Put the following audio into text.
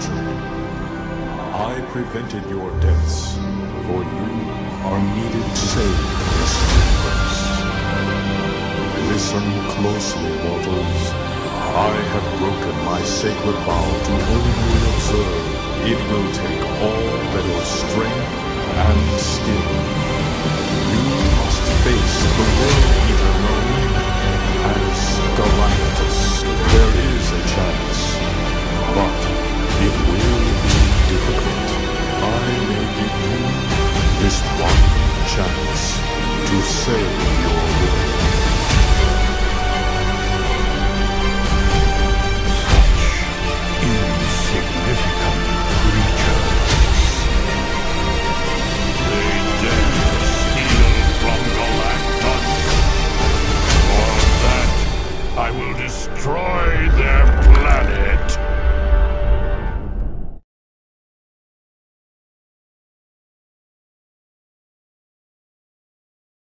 children. I prevented your deaths, for you are needed to save this universe. Listen closely, mortals. I have broken my sacred vow to only observe it will take. This one chance to save